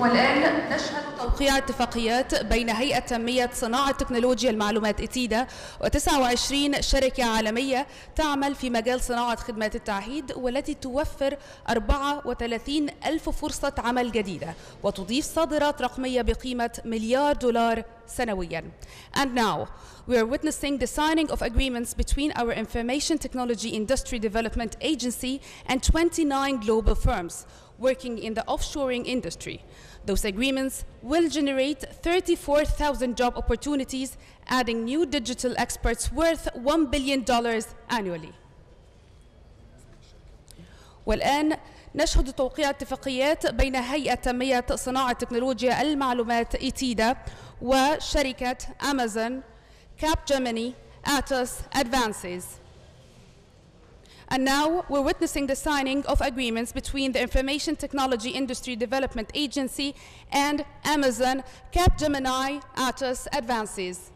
والآن نشهد توقيع اتفاقيات بين هيئة تنمية صناعة تكنولوجيا المعلومات إتيدا و29 شركة عالمية تعمل في مجال صناعة خدمات التعهيد والتي توفر 34 ألف فرصة عمل جديدة وتضيف صادرات رقمية بقيمة مليار دولار سنويا. And now we are witnessing the signing of agreements between our Information Technology Industry Development Agency and 29 global firms working in the offshoring industry. Those agreements will generate 34,000 job opportunities, adding new digital experts worth $1 billion annually. والآن نشهد توقيع اتفاقيات بين هيئة تنمية صناعة تكنولوجيا المعلومات إيتيدا وشركة أمازون كاب جيميني Atos Advances. and now we're witnessing the signing of agreements between the Information Technology Industry Development Agency and Amazon Capgemini Atos Advances.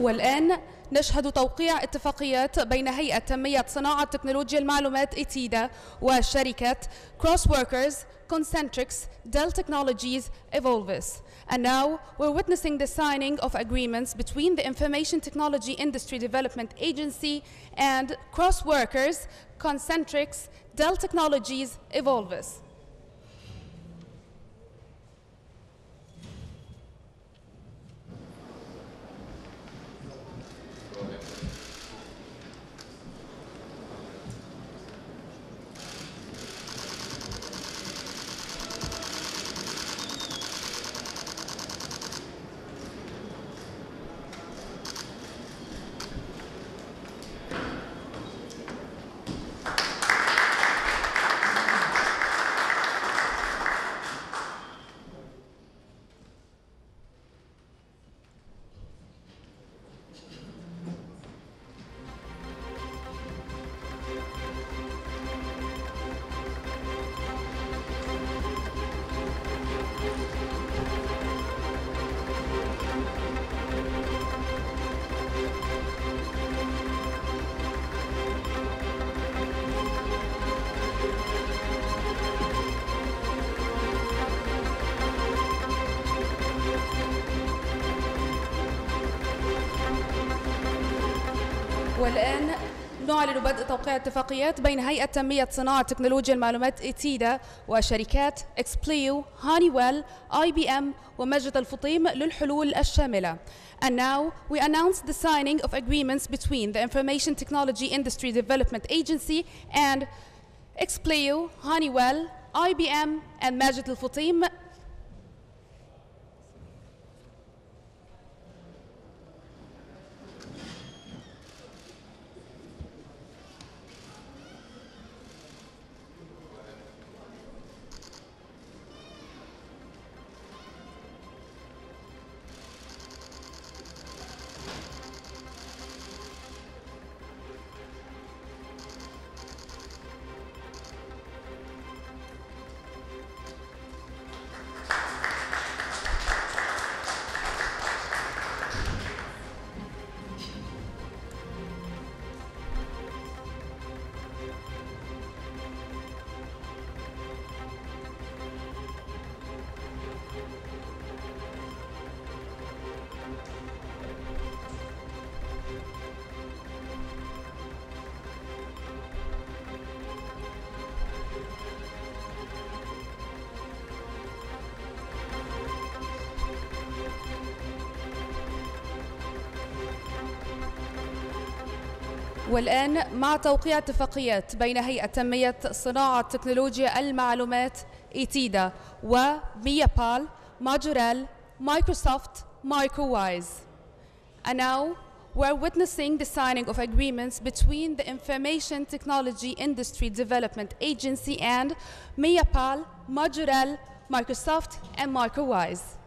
والآن نشهد توقيع اتفاقيات بين هيئة تنمية صناعة تكنولوجيا المعلومات إتيدا وشركة Cross Workers, Concentrix, Dell Technologies, Evolvis. And now we're witnessing the signing of agreements between the Information Technology Industry Development Agency and Cross Workers, Concentrix, Dell Technologies, Evolvis. والآن نعلن بدء توقيع اتفاقيات بين هيئة تنمية صناعة تكنولوجيا المعلومات ITIDA وشركات Expleo، Honeywell، IBM ومجد الفطيم للحلول الشاملة. And now we announce the signing of agreements between the Information Technology Industry Development Agency and Expleo, Honeywell, IBM, and Majid Al والآن مع توقيع اتفاقيات بين هيئة تنمية صناعة تكنولوجيا المعلومات ITIDA و Miapal Majorel Microsoft MicroWise And now we're witnessing the signing of agreements between the Information Technology Industry Development Agency and Miapal, Majorel, Microsoft, and MicroWise.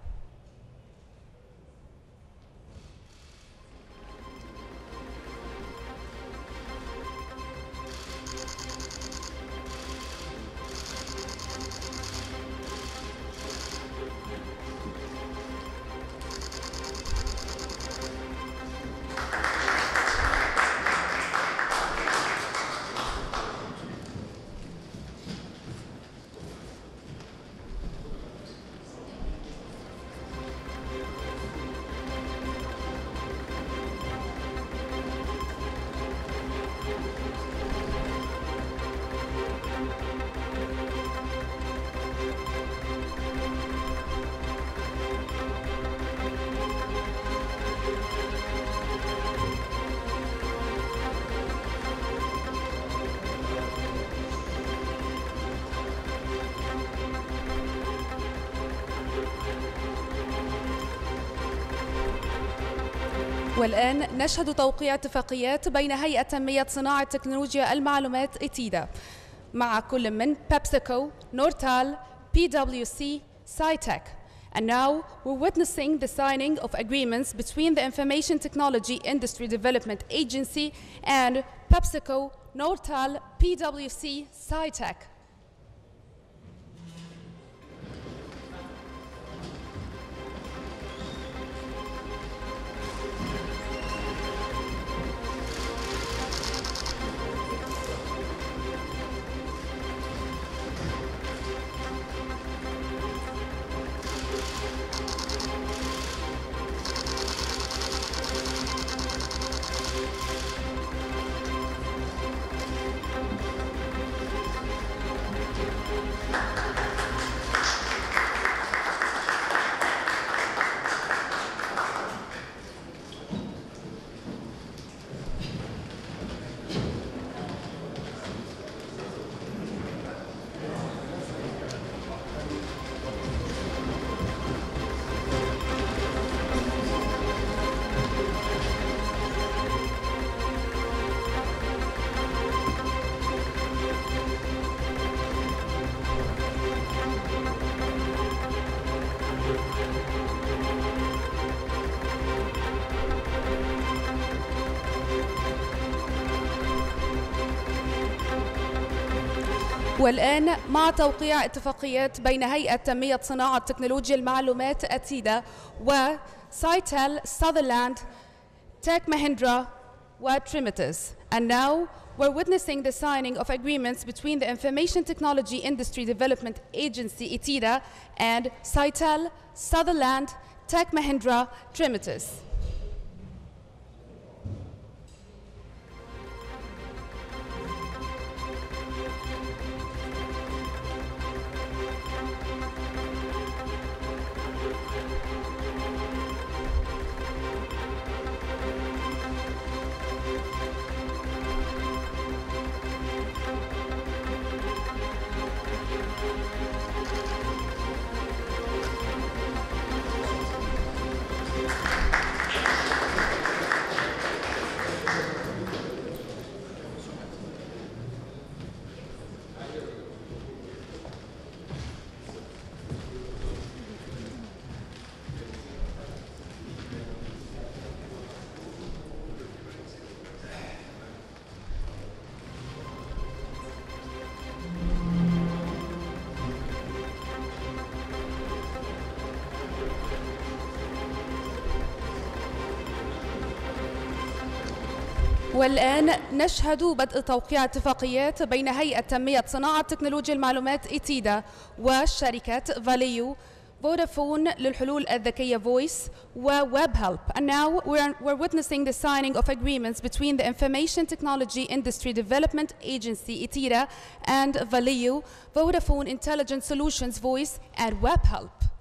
والآن نشهد توقيع اتفاقيات بين هيئة تنمية صناعة تكنولوجيا المعلومات إتيدا مع كل من بيبسيكو، نورتال، PwC, SciTech. And now we're witnessing the signing of agreements between the Information Technology Industry Development Agency and PepsiCo, Nortal, PwC, SciTech. والآن مع توقيع اتفاقيات بين هيئة تنمية صناعة تكنولوجيا المعلومات أتيدا وسايتل ساذرلاند تك مهندرا وتريمتس And now we're witnessing the signing of agreements between the Information Technology Industry Development Agency ITIDA and Saitel, Sutherland, Tech Mahindra, Trimitus. والآن نشهد بدء توقيع اتفاقيات بين هيئة تنمية صناعة تكنولوجيا المعلومات إيتيدا وشركة فاليو فودافون للحلول الذكية Voice و Web Help. And now we're, we're witnessing the signing of agreements between the Information Technology Industry Development Agency ITIRA and Valeo, Vodafone Intelligent Solutions Voice and Web Help.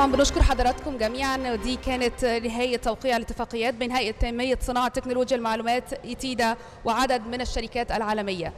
طبعا بنشكر حضراتكم جميعا. ودي كانت نهاية توقيع الاتفاقيات بين هيئه تنمية صناعة تكنولوجيا. المعلومات ايتيدا وعدد من الشركات العالمية.